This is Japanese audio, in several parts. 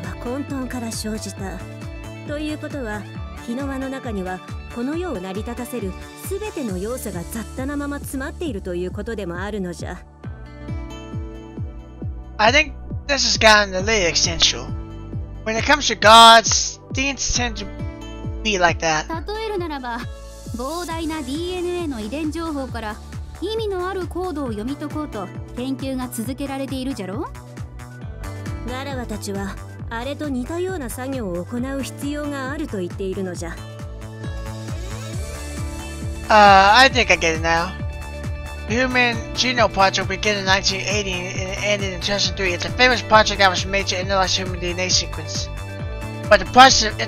ては混沌から生じたということは日の輪の中にはこの世を成り立たせる全ての要素が雑多なまま詰まっているということでもあるのじゃ I think this has gotten a little essential. When it comes to gods, things tend to be like that. 例えるならば膨大な DNA の遺伝情報から意味のあるコードを読み解こうと研究が続けられているじゃろガラワたちはあれと似たような作業を行う必要があると言っているのじゃ Uh, I think I get it now. The Human Genome Project began in 1980 and ended in 2003. It's a famous project that was made to analyze human DNA sequence. But the process of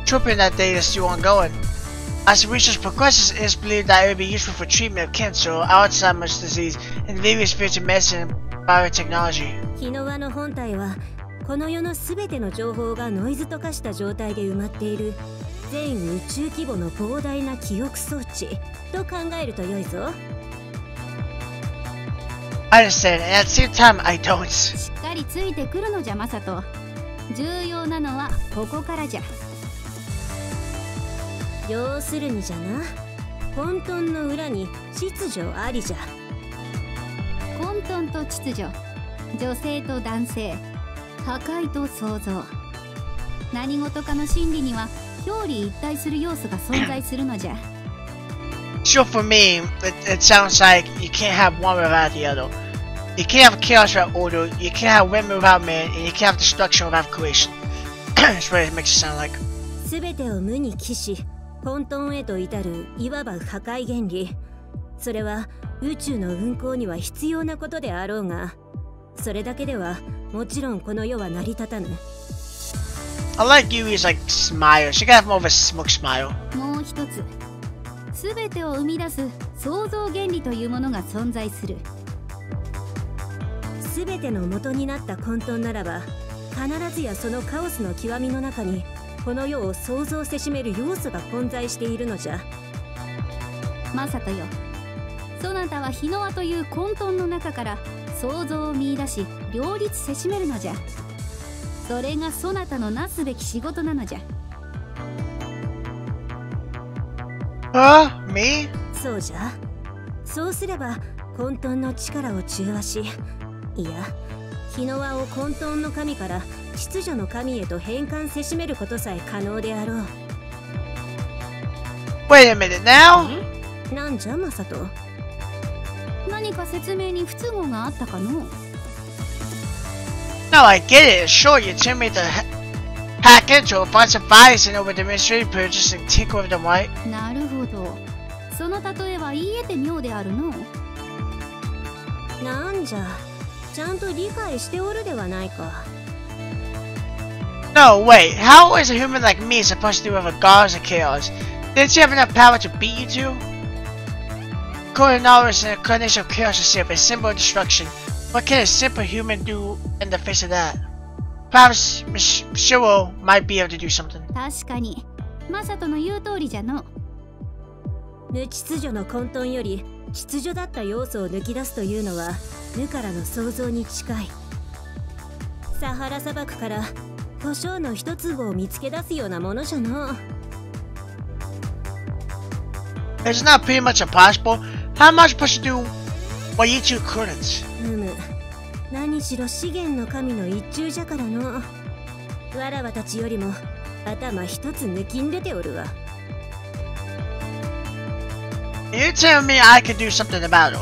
interpreting that data is still ongoing. As research progresses, it is believed that it will be useful for treatment of cancer, Alzheimer's disease, and various fields of medicine and biotechnology. この世の全ての情報がノイズと化した状態で埋まっている。全宇宙規模の膨大な記憶装置と考えると良いぞ。I understand, and at the same time, I don't. しっかりついてくるのじゃマサト。重要なのはここからじゃ。要するにじゃな。混沌の裏に秩序ありじゃ。混沌と秩序。女性と男性破壊と創造何事かの真理には表裏一体する要素が存在するのじゃ Sure, for me, it, it sounds like you can't have one without the other. You can't have chaos without order, you can't have women without men, and you can't have destruction without creation. That's what it makes it sound like. 全てを無に帰し混沌へと至るいわば破壊原理それは宇宙の運行には必要なことであろうがそれだけではもちろんこの世は成り立たぬ。I like Yui's like smile. She got more of a smug smile. もう一つ。全てを生み出す創造原理というものが存在する。全ての元になった混沌ならば必ずやそのカオスの極みの中にこの世を創造せしめる要素が混在しているのじゃ。マサトよ。そなたは日の輪という混沌の中から創造を見出し両立せしめるのじゃそれがそなたのなすべき仕事なのじゃ Huh? Me? そうじゃそうすれば混沌の力を中和しいや日の輪を混沌の神から秩序の神へと変換せしめることさえ可能であろう Wait a minute now? なんじゃマサト何か説明に不都合があったかの No, I get it. Sure, you tell me to ha- hack into a bunch of virus and over the administrative purchase and tinker with them, right? なるほどその例えは言い得て妙であるのなんじゃちゃんと理解しておるではないか No, wait. How is a human like me supposed to do with a gods of chaos? Didn't you have enough power to beat you two? According knowledge and incarnation of chaos itself is symbol of destruction. What can a simple human do in the face of that? Perhaps Miss Shiro might be able to do something. 確かにマサトの言う通りじゃの無秩序の混沌より秩序だった要素を抜き出すというのは無からの想像に近いサハラ砂漠から胡椒の一粒を見つけ出すようなものじゃの It's not pretty much impossible. How am I supposed to do what you two couldn't? うむ何しろ資源の神の一中じゃからのわらわたちよりも頭一つ抜きん出ておるわ You tell me I could do something about it.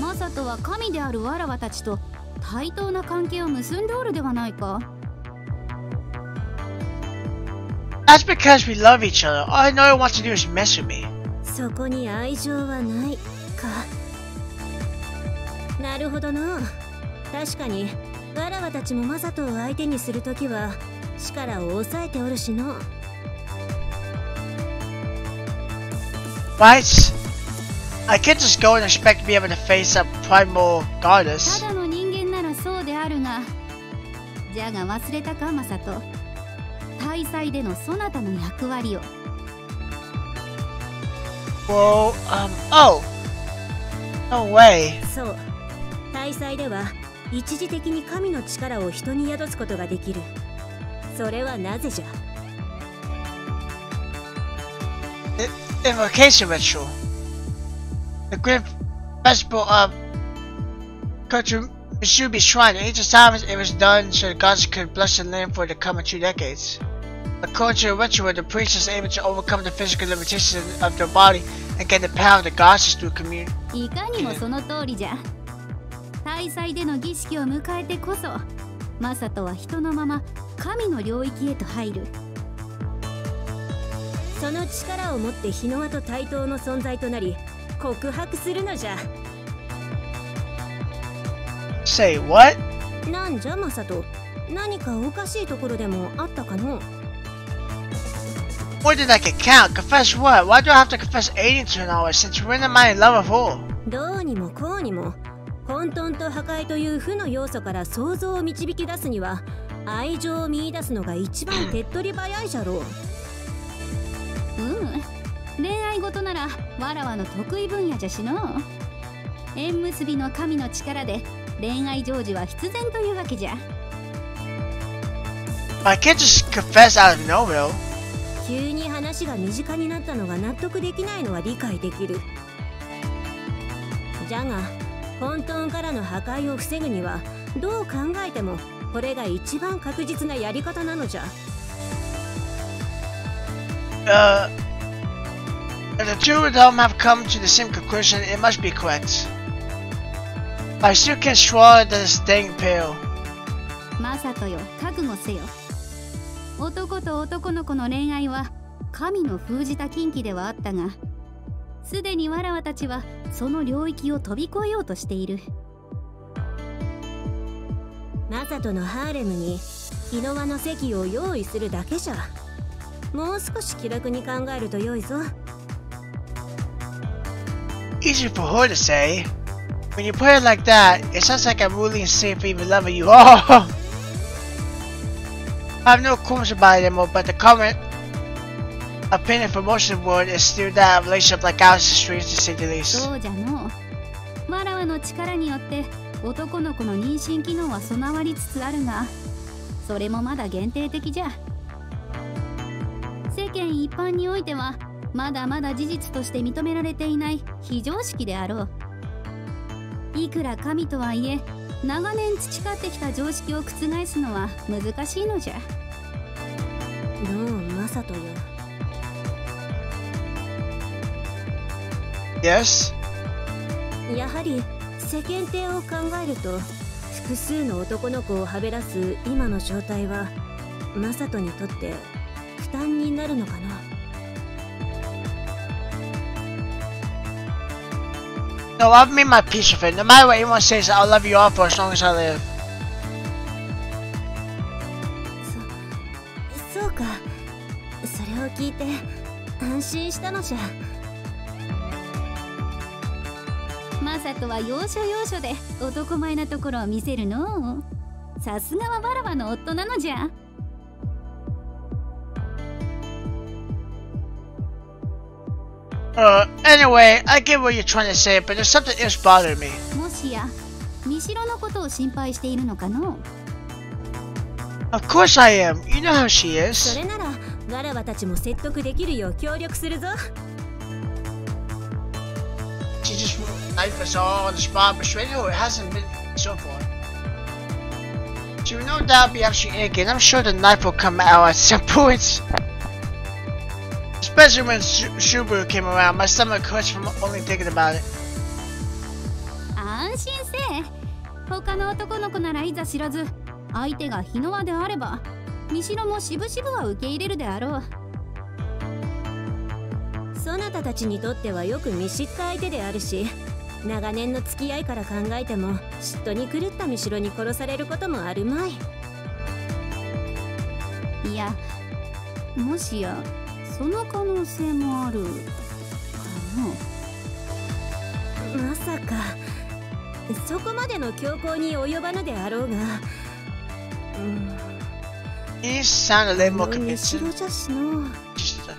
マサトは神であるわらわたちと対等な関係を結んでおるではないか That's because we love each other. All I know it wants to do is mess with me. そこに愛情はない かなるほどな確かにわらわたちもマサトを相手にするときは力を抑えておるしの Right? I can't just go and expect to be able to face up primal た goddess. だの人間ならそうであるがじゃが忘れたかマサト大祭でのそなたの役割を Well, um, oh. No way. そう大祭では一時的に神の力を人に宿すことができる それはなぜじゃ Invocation ritual. The great festival of Kochu Mishubi Shrine. Each time it was done so the gods could bless the land for the coming two decades. According to the ritual, the priest is able to overcome the physical limitations of their body and get the power of the gods through communion. いかにもその通りじゃ。大祭での儀式を迎えてこそマサトは人のまま神の領域へと入る。その力を持って日の輪と対等の存在となり告白するのじゃ。Say what? なんじゃマサト？何かおかしいところでもあったかの？More than I can count. Confess what? Why do I have to confess 80 to an hour since we're in the mind love of all? どうにもこうにも混沌と破壊という負の要素から想像を導き出すには愛情を見出すのが一番手っ取り早いじゃろううん恋愛事ならわらわの得意分野じゃしの縁結びの神の力で恋愛成就は必然というわけじゃ I can't just confess out of nowhere. 急に話が身近になったのが納得できないのは理解できるじゃが混沌からの破壊を防ぐにはどう考えてもこれが一番確実なやり方なのじゃ Uh, if the two of them have come to the same conclusion, it must be correct. I still can't swallow this dang pill. マサトよ覚悟せよ男と男の子の恋愛は神の封じた禁忌ではあったがすでにわらわたちはその領域を飛び越えようとしているマサトのハーレムに日の輪の席を用意するだけじゃもう少し気楽に考えると良いぞ Easy for her to say? When you put it like that, it sounds like I'm really insane for even loving you. Oh! I have no qualms about it anymore, but the common opinion for most of the world is still that a relationship like ours is strange to say the least. そうじゃのわらわの力によって男の子の妊娠機能は備わりつつあるがそれもまだ限定的じゃ世間一般においてはまだまだ事実として認められていない非常識であろういくら神とはいえ長年培ってきた常識を覆すのは難しいのじゃ。どうマサトよ。Yes? やはり世間体を考えると複数の男の子をはべらす今の状態はマサトにとって負担になるのかな No, I've made my peace with it. No matter what anyone says, I'll love you all for as long as I live. そそうかそれを聞いて安心したのじゃマサトは要所要所で男前なところを見せるのさすがはわらわの夫なのじゃ Uh, anyway, I get what you're trying to say, but there's something else bothering me. もしや見しろのことを心配しているのかの Of course I am. You know how she そ is. れならわらわたちも説得できるよう協力するぞ She just knife us all on the spot, but straight it hasn't been so far. She will no doubt be actually aching. I'm sure the knife will come out at some point. Especially when Shu- Shubu came around, my stomach hurts from only thinking about it. 安心せえ。他の男の子ならいざ知らず。相手が日の輪であれば見しろもしぶしぶは受け入れるであろう。そなたたちにとってはよく見知った相手であるし長年の付き合いから考えても嫉妬に狂った見代に殺されることもあるまい。いやもしやその可能性もあるかのまさかそこまでの強行に及ばぬであろうがうん You sound a little あ more convincing. Just, uh,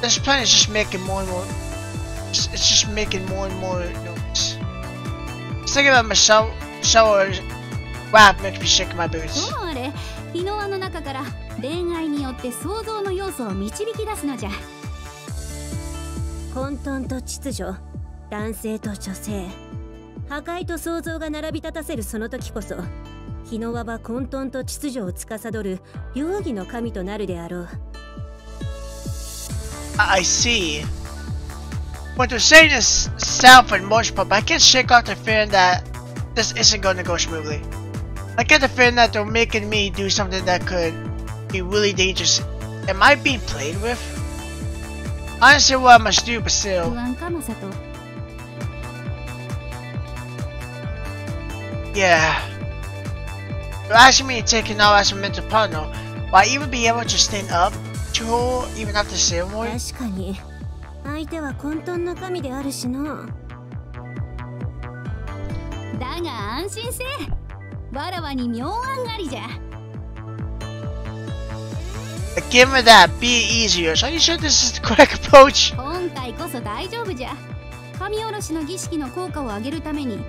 this plan is just making more and more. It's, it's just making more and more noise. Just thinking about my shower, shower rap makes me shake my boots. どうあれ日の輪の中から恋愛によって想像の要素を導き出すのじゃ混沌と秩序男性と女性破壊と創造が並び立たせるその時こそ日の輪は混沌と秩序を司る容疑の神となるであろう I see. What they're saying is sound for the most part, but I can't shake off the feeling that this isn't going to go smoothly. I get the feeling that they're making me do something that could be really dangerous. Am I being played with? I understand what I must do, but 不 still. 安かマサト Yeah. You're asking me to take it out as a mental partner. Will I even be able to stand up to her even after ceremony? 確かに相手は混沌の神であるしのだが安心せわらわに妙案ありじゃ Give me that. Be easier. So are you sure this is the correct approach? 今回こそ大丈夫じゃ神下ろしの儀式の効果を上げるために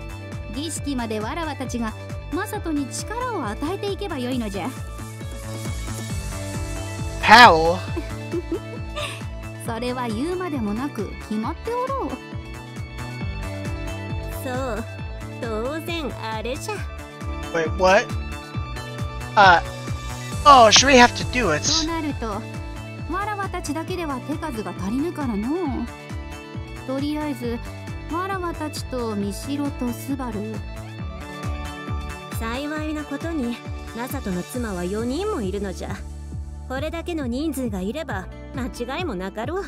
儀式までわらわたちがマサトに力を与えていけばよいのじゃ How? それは言うまでもなく決まっておろうそう当然あれじゃ Wait, what? Uh. Oh, should we have to do と it? なるとわらわたちだけでは手数が足りぬからの。とりあえずわらわたちとミシロとスバル。幸いなことにマサトの妻は4人もいるのじゃ。これだけの人数がいれば間違いもなかろう。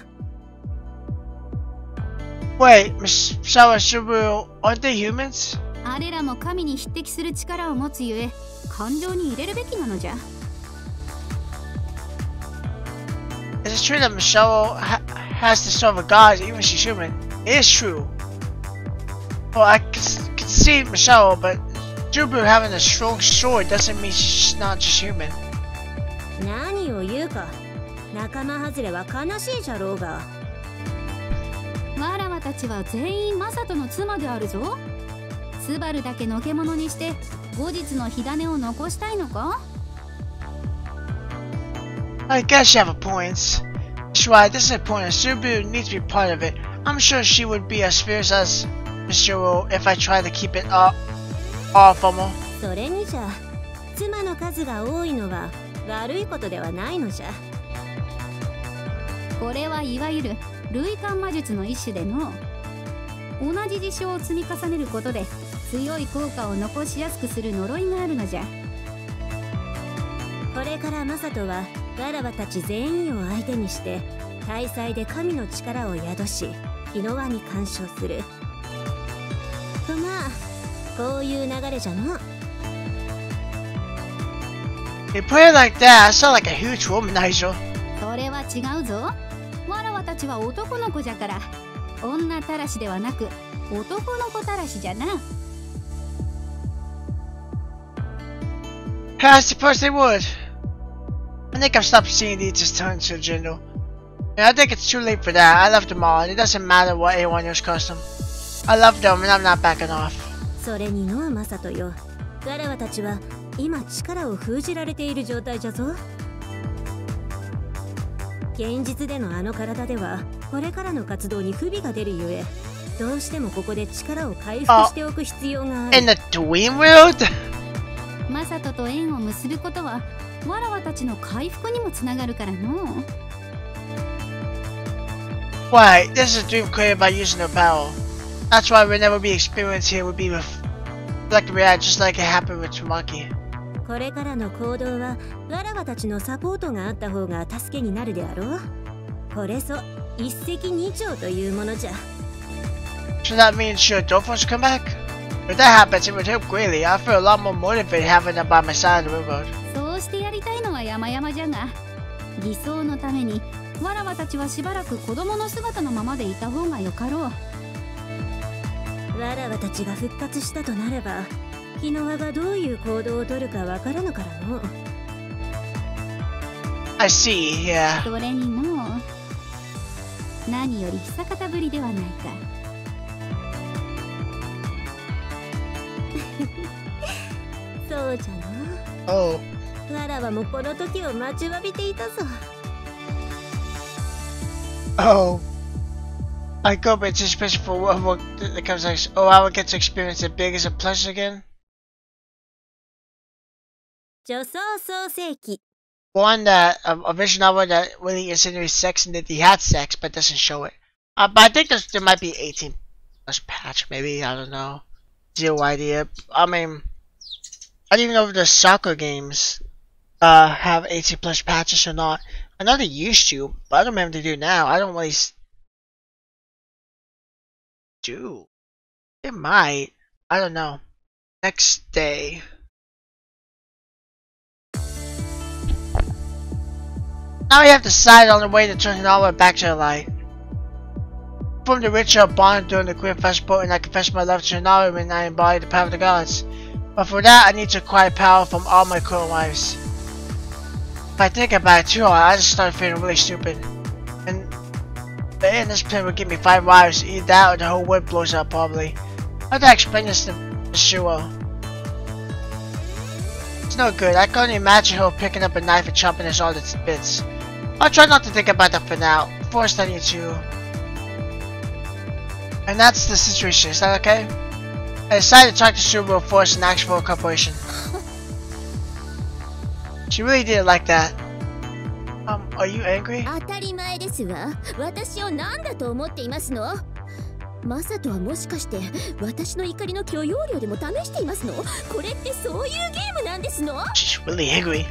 Wait, Miss Sawa Shibu, aren't they humans? あれらも神に匹敵する力を持つゆえ感情に入れるべきなのじゃ Is it true that Michelle ha has the soul of a god, even if she's human? It is true. Well, I can, s- can see Michelle, but Jubu having a strong sword doesn't mean she's not just human. 何を言うか仲間外れは悲しいじゃろうがわらわたちは全員マサトの妻であるぞスバルだけのけ者にして後日の火種を残したいのか I guess you have a point. That's right, this is a point. Subu needs to be part of it. I'm sure she would be as fierce as Michelle if I tried to keep it all, all from her. それにじゃ妻の数が多いのは悪いことではないのじゃこれはいわゆる類間魔術の一種での同じ事象を積み重ねることで強い効果を残しやすくする呪いがあるのじゃこれからマサトはわらわたち全員を相手にして大祭で神の力を宿し日の輪に干渉する。とまあこういう流れじゃの。You put it like that, I sound like a huge womanizer. それは違うぞ。わらわたちは男の子じゃから。女たらしではなく男の子たらしじゃな。I suppose they would. I think I've stopped seeing these as turns to gender. And I think it's too late for that. I love them all, and it doesn't matter what anyone else calls them. I love them, and I'm not backing off. それにのマサトよわらわたちは今力を封じられている状態じゃぞ現実でのあの体ではこれからの活動に不備が出るゆえどうしてもここで力を回復しておく必要がある In the dream world? マサトと縁を結ぶことはわらわたちの回復にもつながるからの Why? This is a dream created by using their power. That's why whenever we experience here would be with like reality, just like it happened with Tamaki. これからの行動はわらわたちのサポートがあった方が助けになるであろうこれぞ一石二鳥というものじゃ So that means sure Dolphins should come back? If that happens, it would help greatly. I feel a lot more motivated having them by my side of the railroad. そうしてやりたいのは山々じゃが理想のためにわらわたちはしばらく子供の姿のままでいた方がよかろうわらわたちが復活したとなれば日の輪がどういう行動をとるかわからぬからの I see, yeah. それにの何より久方ぶりではないかそうじゃな Oh. カラはもこの時を待ちわびていたぞ Oh. I go with anticipation for what, what that comes next. Oh, I will get to experience it big as a pleasure again. 女装創世記 One that a, a visual novel that really insinuates sex and that he had sex but doesn't show it. Uh, but I think there's, there might be 18 plus patch, maybe I don't know. Zero idea. I mean, I don't even know if the soccer games uh have 18 plus patches or not. I know they used to, but I don't remember they do now. I don't really do. It might. I don't know. Next day. Now we have to decide on the way to turn the way back to the light. From the ritual bond during the Queen Festival, and I confess my love to Nari when I embody the power of the gods. But for that, I need to acquire power from all my current wives. If I think about it too hard, I just start feeling really stupid. And the end this plan would give me five wives, either that or the whole world blows up probably. How do I explain this to Shuo? It's no good, I can only imagine her picking up a knife and chopping us all to bits. I'll try not to think about that for now. First I need to... And that's the situation, is that okay? I decided to talk to Subaru first and ask for a cooperation. She really didn't like that. Um, are you angry? 当たり前ですわ私を何だと思っていますのマサトはもしかして私の怒りの許容量でも試していますのこれってそういうゲームなんですの She's really angry.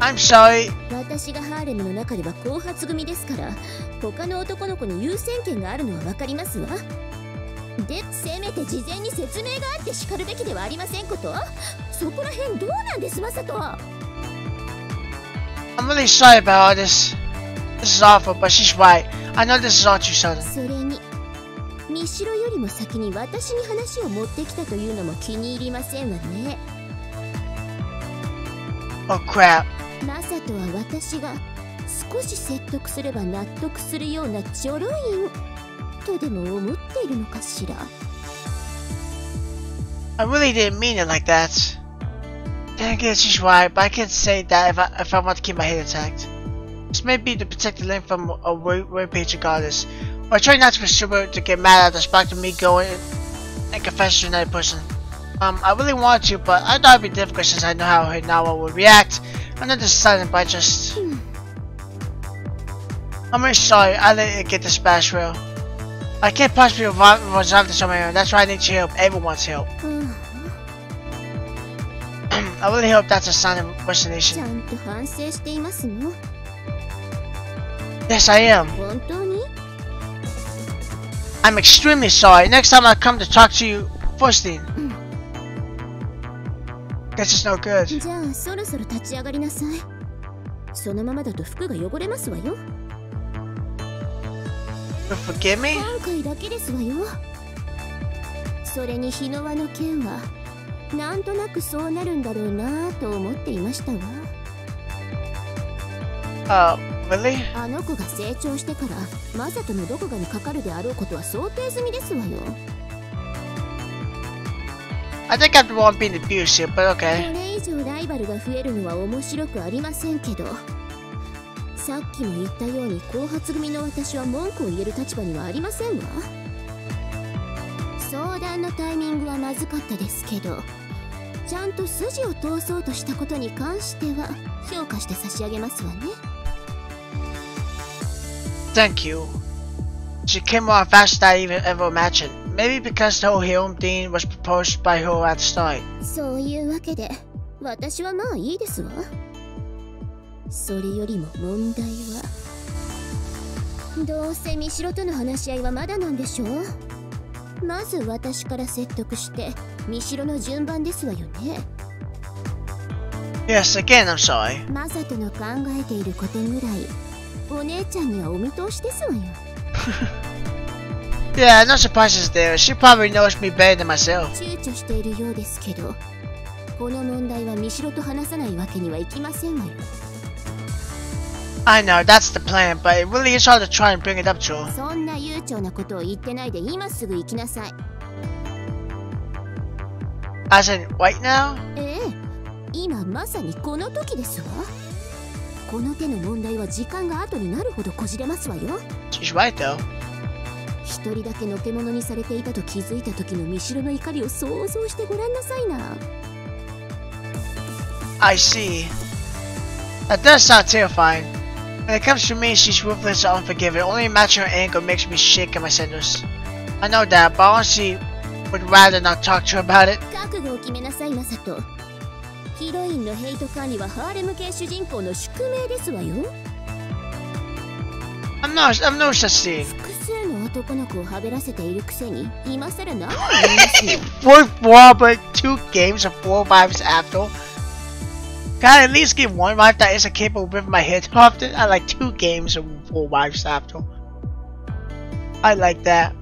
I'm sorry. 私がハーレムの中では後発組ですから他の男の子に優先権があるのは分かりますわ でせめて事前に説明があって叱るべきではありませんこと？そこら辺どうなんです？マサト I'm really sorry about all this. This is awful, but she's right. I know this is too sudden. それにミシロよりも先に私に話を持ってきたというのも気に入りませんわね Oh crap. マサトは私が少し説得すれば納得するようなちょろいんとでも思っているのかしら I really didn't mean it like that. Dang it, she's right, but I can't say that if I, if I want to keep my head intact. This may be to protect the link from a rampage goddess. Or I try not to pursue her to get mad at the spot of me going and confess to another person. Um, I really want to, but I thought it'd be difficult since I know how Hinawa would react. I'm not just silent, but I just... I'm really sorry, I let it get this bash real. I can't possibly resolve resolve this on my own, that's why I need your help, everyone's help. うん I really hope that's a sign of ち resignation. ゃんと反省していますの Yes, I am. 本当に I'm extremely sorry. Next time I come to talk to you, Faustine. This is no good. じゃあそろそろ立ち上がりなさいそのままだと服が汚れますわよ You forgive me? 今回だけですわよそれに日の輪の件はなんとなくそうなるんだろうなぁと思っていましたわ Uh, really? あの子が成長してからマサトのどこかにかかるであろうことは想定済みですわよ I think I'm the one being abused here, but こ okay. れ以上ライバルが増えるのは面白くありませんけど さっきも言ったように後発組の私は文句を言える立場にはありませんわ相談のタイミングはまずかったですけどちゃんと筋を通そうとしたことに関しては評価して差し上げますわね Thank you. She came faster than I even ever imagined. Maybe because the thing was proposed by her at the start. そういうわけで私はまあいいですわそれよりも問題はどうせ見ろとの話し合いはまだなんでしょう？まず私から説得して見ろの順番ですわよね Yes, again, I'm sorry. マサトの考えていることぐらいお姉ちゃんにはお見通しですわよ Yeah, no surprises there. She probably knows me better than myself. 躊躇しているようですけどこの問題は見ろと話さないわけにはいきませんわよ I know, that's the plan, but it really is hard to try and bring it up to her. そんな悠長なことを言ってないで今すぐ行きなさい As in, right now? ええ 今まさにこの時ですわこの手の問題は時間が後になるほどこじれますわよ She's right though. 一人だけのけ者にされていたと気づいた時の見代の怒りを想像してごらんなさいな I see. That does sound terrifying. When it comes to me, she's ruthless and unforgiving. Only imagining her anger makes me shake in my centers. I know that, but honestly, would rather not talk to her about it. 覚悟を決めなさいマサトヒロインのヘイト管理はハーレム系主人公の宿命ですわよ I'm no, I'm no such thing. 複数の男の子をはべらせているくせに今更何を言いますよ Fourth war, but two games of four wives after. Can I at least get one wife that isn't capable of ripping my head off? I like two games of four wives after. I like that.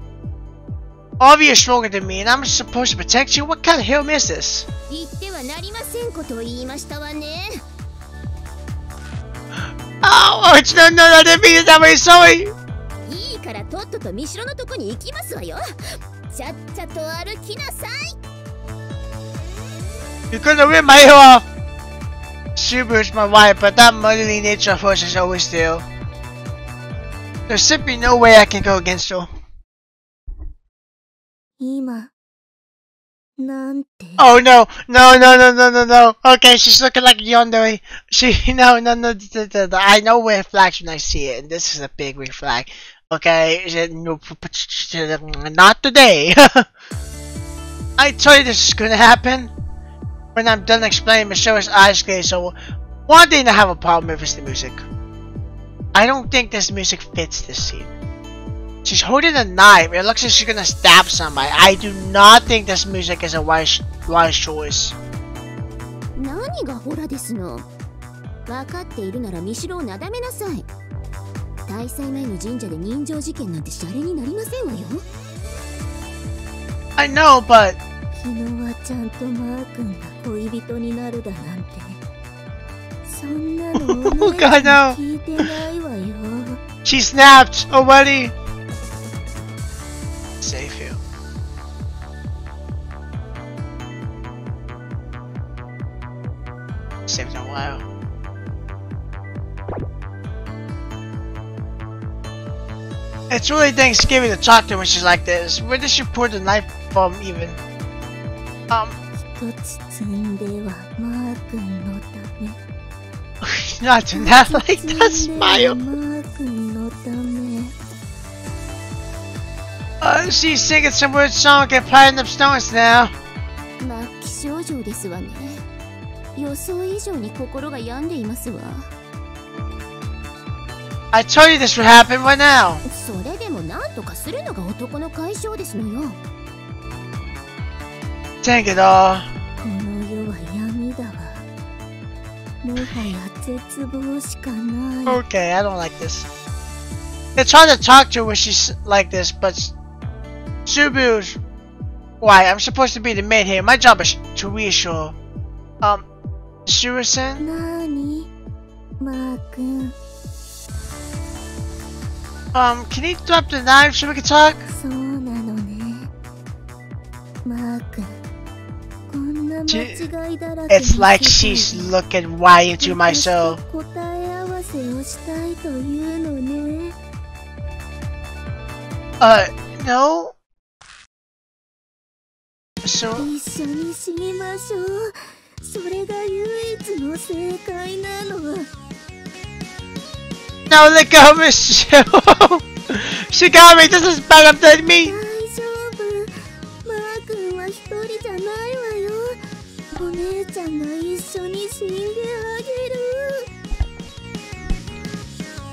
Obviously, you're stronger than me, and I'm supposed to protect you. What kind of hell is this? 言ってはなりませんことを言いましたわね Oh, it's no, no, no, I didn't mean it that way. Sorry. いいからとっとと見代のとこに行きますわよちゃっちゃと歩きなさい You're gonna rip my hair off. She my wife, but that motherly nature of hers is always there. There should be no way I can go against her. Oh no, no, no, no, no, no, no. Okay, she's looking like Yondori. She, no, no, no, I know red flags when I see it, and this is a big red flag. Okay, not today. I told you this is gonna happen. When I'm done explaining, Michelle's eyes glaze over. One thing I have a problem with is the music. I don't think this music fits this scene. She's holding a knife. It looks like she's gonna stab somebody. I do not think this music is a wise, wise choice. 何がホラですの分かっているなら見代をなだめなさい大祭前の神社で人情事件なんてシャレになりませんわよ I know, but 昨日はちゃんとマー君が 恋人になるだなんてそんなの Oh, God, no. 聞いてないわよ she snapped already. Save you. Saved in a while. It's really Thanksgiving to talk to her when she's like this. Where did she pour the knife from even? Um, 一つ積んではマー君のため not doing that like that 積んでは smile. マー君のため Uh, she's singing some weird song and piling up stones now. 末期症状ですわね予想以上に心が病んでいますわ I told you this would happen. What now? それでも何とかするのが男の解消ですのよ Okay, I don't like this It's hard to talk to when she's like this, but Subu's why I'm supposed to be the maid here. My job is to reassure. Um, Susan. Um, can you drop the knife so we can talk? そうなのね。マー君。it's like she's looking right into my soul. Uh, no? So... Now look how Miss Shigami, this is better than me! ちゃんが一緒に死んであげる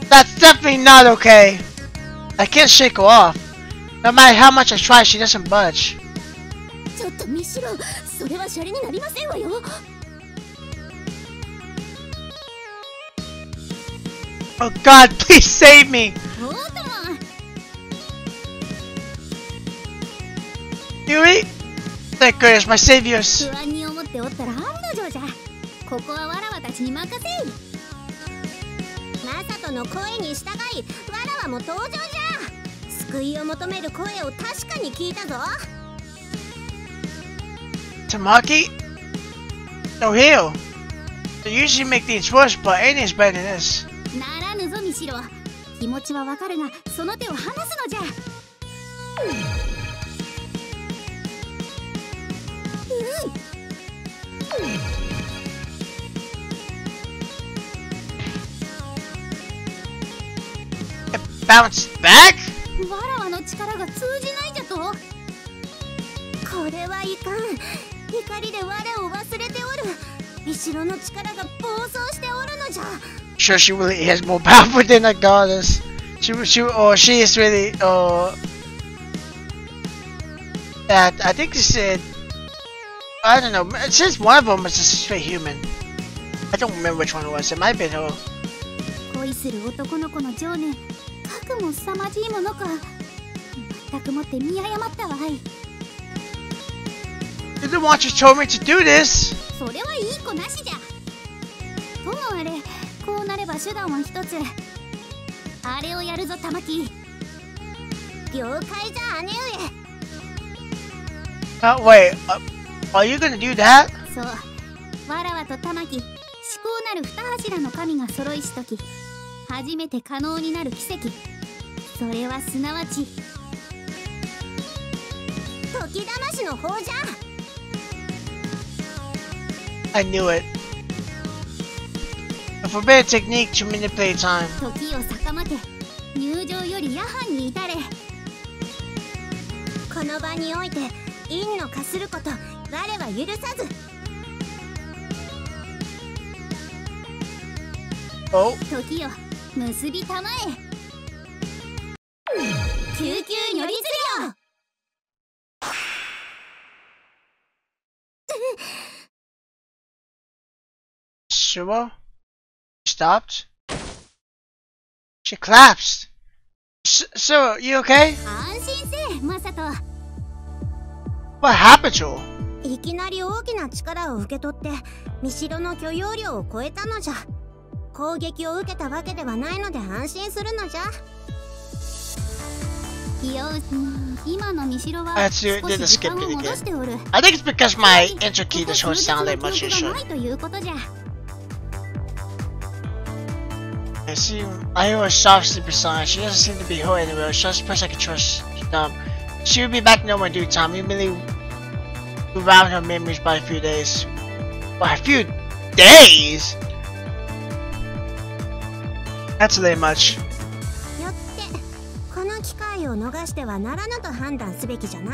That's definitely not okay. I can't shake her off. No matter how much I try, she doesn't budge. ちょっと見しろそれはシャレになりませんわよ Oh God, please save me. おーとも Yuri? Thank goodness, my saviors. っておったら案の定じゃ。ここはわらわたちに任せい。マサトの声に従いわらわも登場じゃ。救いを求める声を確かに聞いたぞ。Tamaki? No heal. They usually make things worse, but anything's better than this. ならぬぞミシロ気持ちはわかるがその手を離すのじゃ。It じゃ Sure, she really has more power than a goddess. She, she, or she is really, uh, that I think she said, I don't know. It says one of them was just straight human. I don't remember which one it was. It might have been her. かくも凄まじいものか。全くもって見誤ったわい。who told me to do this. それはいい子なしじゃ。ともあれこうなれば手段は一つ。あれをやるぞ玉木。了解じゃ姉上。Uh, wait, uh, are you gonna do that? そう。わらわと玉木思考なる二柱の神が揃いしとき初めて可能になる奇跡それはすなわち時魂の方じゃ I knew it. A forbidden technique to manipulate time. 時を逆まて入場より夜半に至れこの場において陰の化すること我は許さず Oh, 時よ結びたまえ救急如律令 Sumo? Stopped? She collapsed. S so, you okay? What happened to her? いきなり大きな力を受け取って見代の許容量を超えたのじゃ攻撃を受けたわけではないので安心するのじゃ今の見代はあ少し時間を戻.しておる I think it's because my intro key ここ doesn't 数日 sound の like much 記 as 憶 should. がないということじゃ I see. I hear a soft sleeper sign. She doesn't seem to be hurt anywhere. She's just a person I can trust. Um, she will be back no more due time. We merely move out her memories by a few days. By a few days? That's little much. よってこの機会を逃してはならぬと判断すべきじゃな。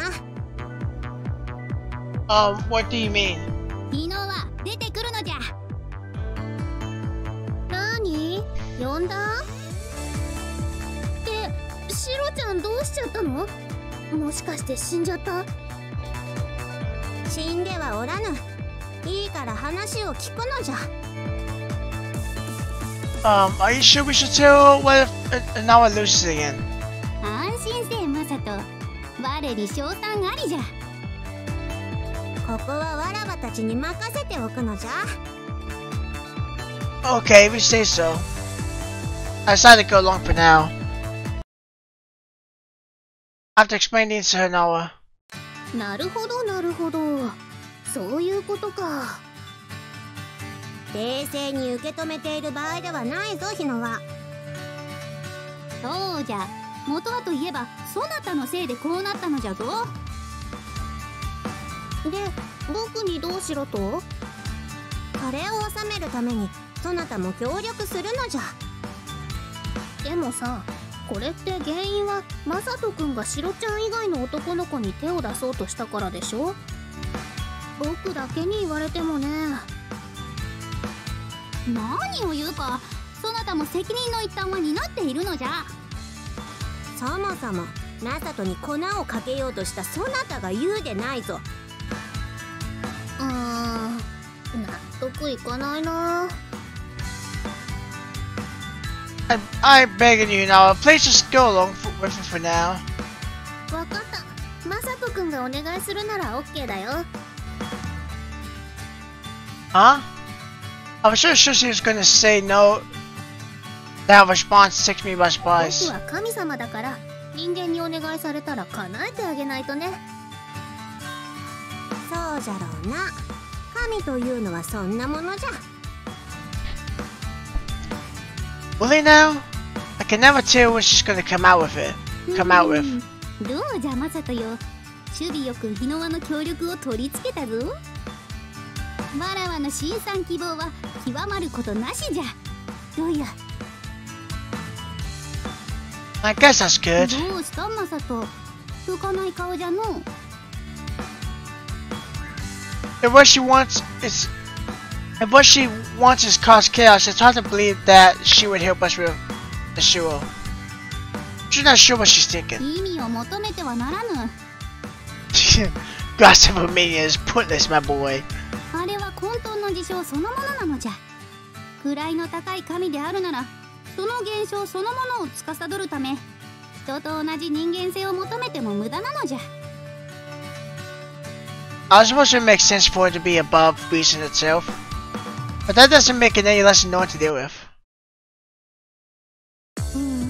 Um, what do you mean? 昨日は出てくるのじゃ。何？呼んだ？でシロちゃんどうしちゃったの？もしかして死んじゃった？死んではおらぬ。いいから話を聞くのじゃ Um, are you sure we should tell what if uh, now it loses again? 安心せマサト我に賞賛ありじゃここはわらわたちに任せておくのじゃ Okay, if you say so. I decided to go along for now. I have to explain things to her now. なるほどなるほどそういうことか 冷静に受け止めている場合ではないぞ日野は。そうじゃ。元はといえばそなたのせいでこうなったのじゃぞ。で僕にどうしろと？これを収めるためにそなたも協力するのじゃ。でもさこれって原因はマサト君がシロちゃん以外の男の子に手を出そうとしたからでしょ。僕だけに言われてもね何を言うかそなたも責任の一端は担っているのじゃそもそもマサトに粉をかけようとしたそなたが言うでないぞうーん納得いかないな I'm begging you now. Please just go along with it for now. わかったマサト君がお願いするなら OK だよ Huh? I was sure, sure she was gonna say no. That response takes me by 僕 surprise. は神様だから人間にお願いされたら叶えてあげないとねそうじゃろうな神というのはそんなものじゃ Will he now? I can never tell when she's gonna come out with it. Come out with. どうじゃマサトよ守備よく日の輪の協力を取り付けたぞ わらわの新参希望は極まることなしじゃどうや I guess that's good. どうしたマサト浮かない顔じゃの If what she wants is if what she wants is cause chaos, it's hard to believe that she would help us with the Shuo. She's not sure what she's thinking. 意味を求めてはならぬ Gossip of Mania is pointless, my boy. あれは混沌の事象そのものなのじゃ位の高い神であるならその現象そのものを司るため人と同じ人間性を求めても無駄なのじゃ I was supposed to make sense for it to be above reason itself, but that doesn't make it any less annoying to deal with. うーん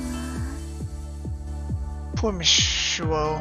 Poor Miss Shuo.